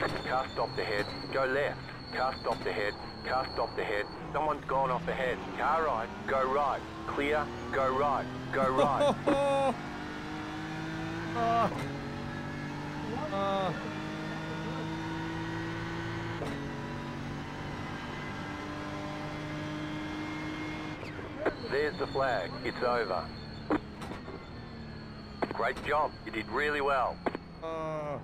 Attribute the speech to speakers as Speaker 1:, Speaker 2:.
Speaker 1: Car stopped ahead. Go left. Car stopped ahead. Car stopped ahead. Someone's gone off ahead. Car right. Go right. Clear. Go right. Go right.
Speaker 2: Uh.
Speaker 1: There's the flag. It's over. Great job. You did really well.
Speaker 2: Uh.